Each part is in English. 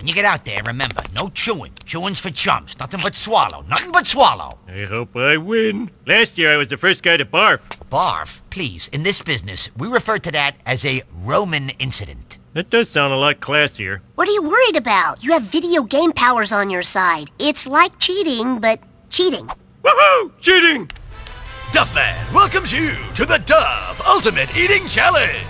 When you get out there, remember, no chewing. Chewing's for chumps. Nothing but swallow. Nothing but swallow. I hope I win. Last year I was the first guy to barf. Barf, please. In this business, we refer to that as a Roman incident. That does sound a lot classier. What are you worried about? You have video game powers on your side. It's like cheating, but cheating. Woohoo! Cheating! Duffman welcomes you to the Duff Ultimate Eating Challenge.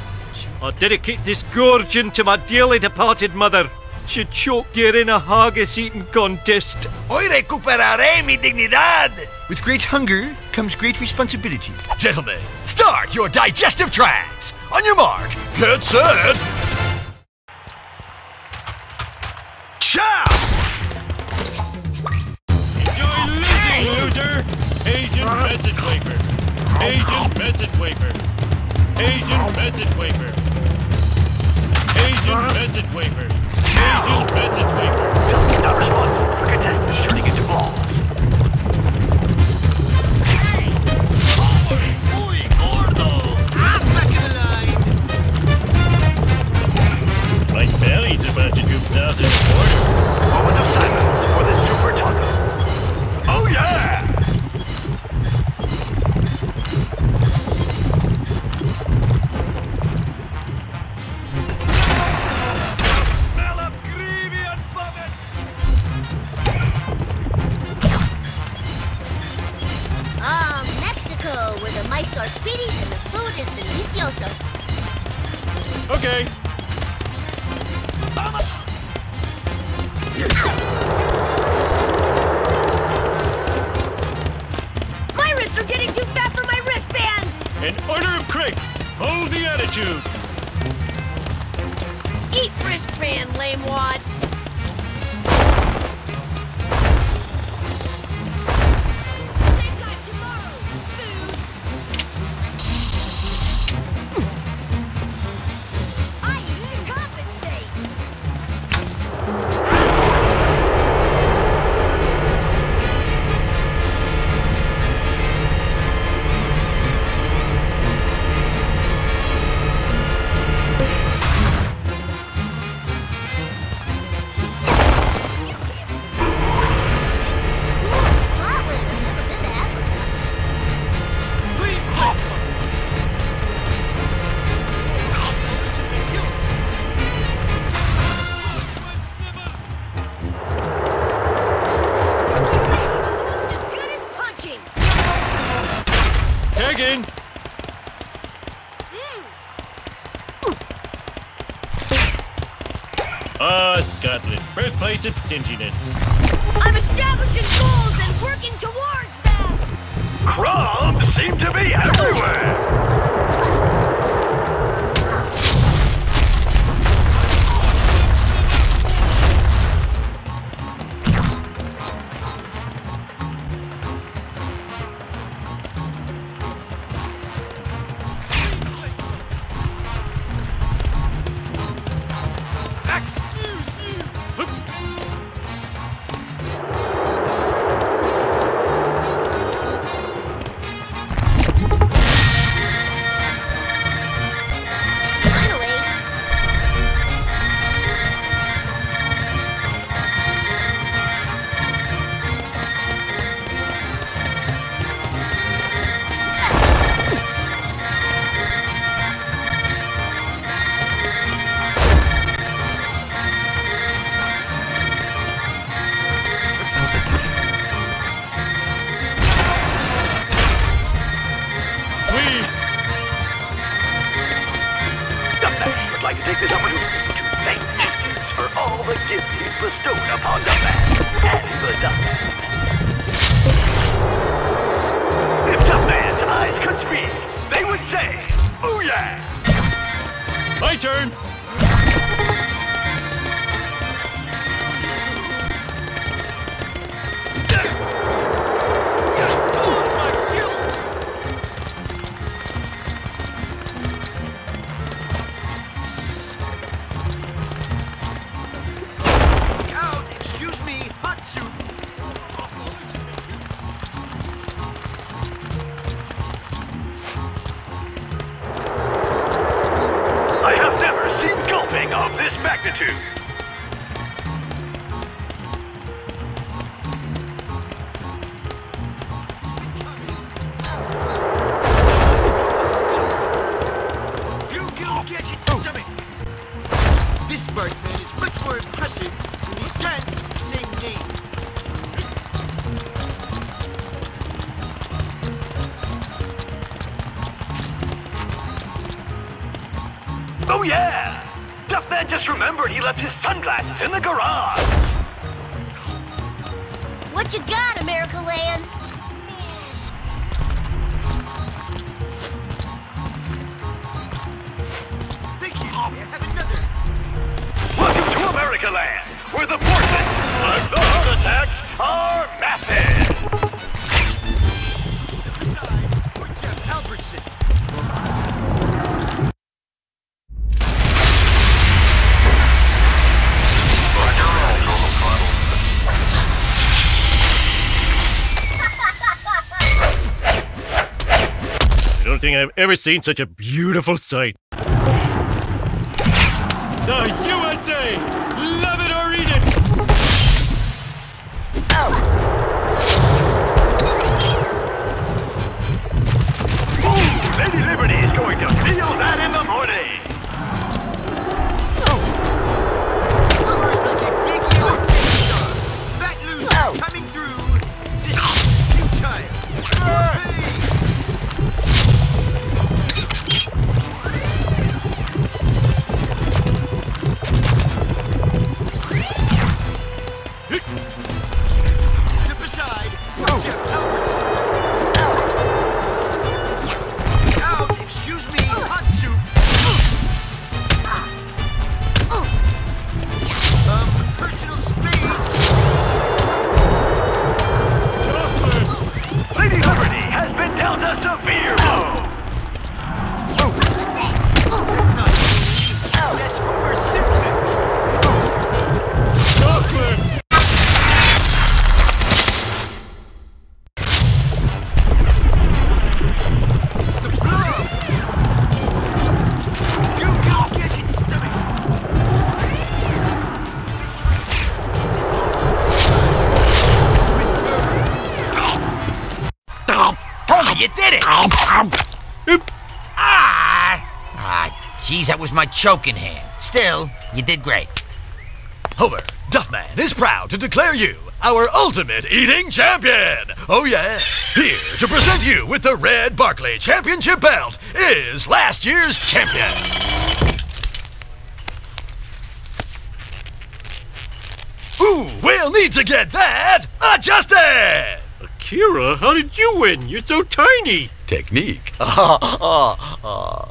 I'll dedicate this gorging to my dearly departed mother. She choked her in a haggis eating contest. Hoy recuperaré mi dignidad. With great hunger comes great responsibility. Gentlemen, start your digestive tracts. On your mark, get set. Chow! Enjoy losing, loser! Asian message wafer. Asian message wafer. Asian message wafer. Asian message wafer. Asian message wafer. Is not responsible for contestants turning into balls. The are speedy and the food is delicioso. Okay. My wrists are getting too fat for my wristbands! An order of Craig. Hold the attitude. Eat wristband, lame wad. Ah, Scotland. First place at stinginess. I'm establishing goals and working towards them. Crumbs seem to be everywhere! Take this opportunity to thank Jesus for all the gifts he's bestowed upon the man and the Duffman. If Tough Duffman's eyes could speak, they would say, "Oh yeah!" My turn. never seen gulping of this magnitude. Oh, just remembered he left his sunglasses in the garage. What you got, America Land? Thank you. Have another. Welcome to America Land, where the don't think I've ever seen such a beautiful sight. The! Burger. You did it! Ah! Ah, geez, that was my choking hand. Still, you did great. Homer, Duffman is proud to declare you our ultimate eating champion. Oh yeah. Here to present you with the Red Barclay Championship belt is last year's champion. Ooh, we'll need to get that adjusted. Akira, how did you win? You're so tiny! Technique. Ah, ah, ah.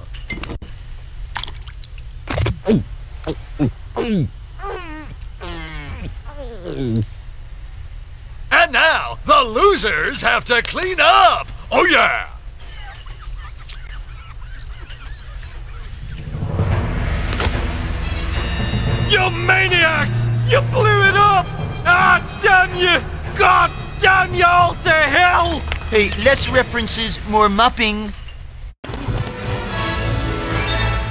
And now, the losers have to clean up. Oh yeah. You maniacs! You blew it up! Ah, damn you! God damn you all to hell! Hey, less references, more mopping.